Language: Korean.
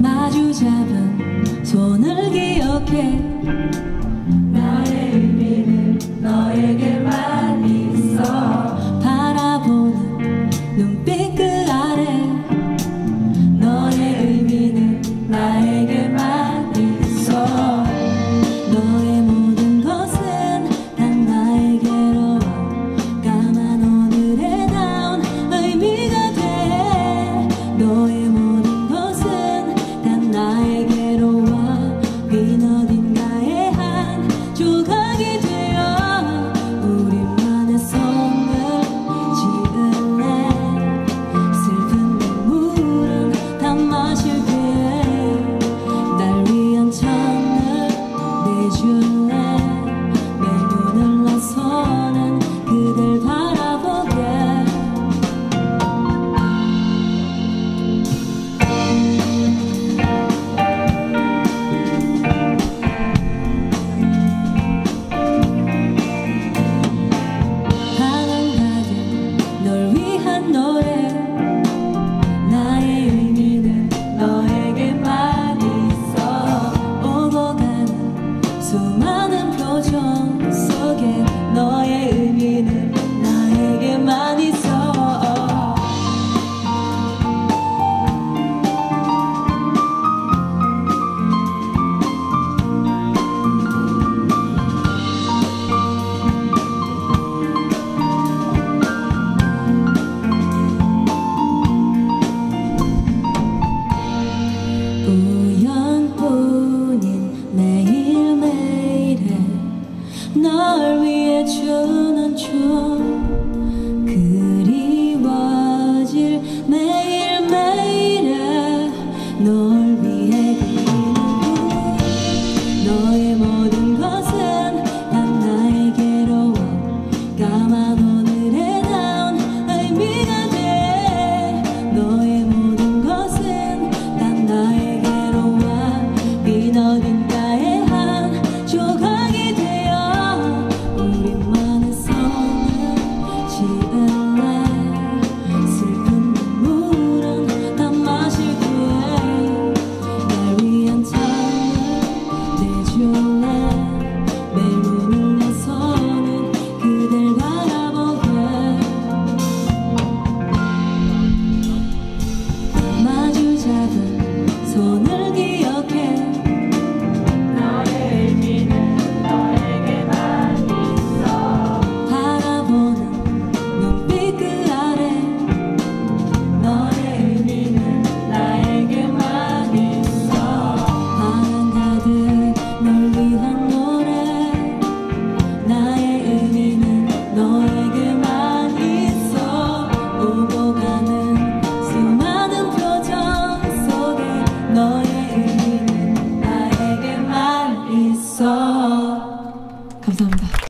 마주 잡은 손을 기억해. 날 위해 주는 주.